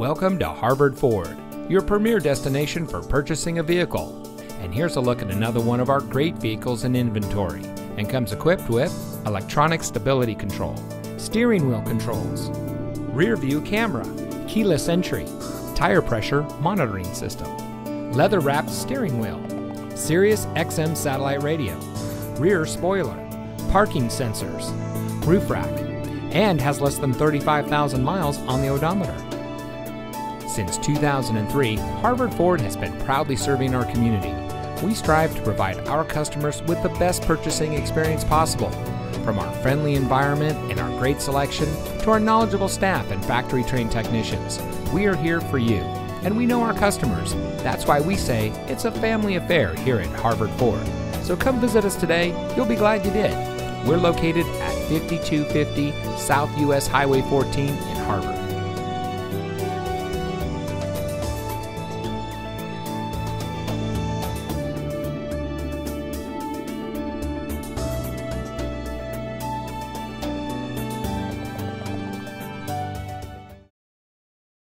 Welcome to Harvard Ford, your premier destination for purchasing a vehicle. And here's a look at another one of our great vehicles in inventory and comes equipped with electronic stability control, steering wheel controls, rear view camera, keyless entry, tire pressure monitoring system, leather wrapped steering wheel, Sirius XM satellite radio, rear spoiler, parking sensors, roof rack, and has less than 35,000 miles on the odometer. Since 2003, Harvard Ford has been proudly serving our community. We strive to provide our customers with the best purchasing experience possible. From our friendly environment and our great selection to our knowledgeable staff and factory trained technicians, we are here for you. And we know our customers. That's why we say it's a family affair here at Harvard Ford. So come visit us today. You'll be glad you did. We're located at 5250 South US Highway 14 in Harvard.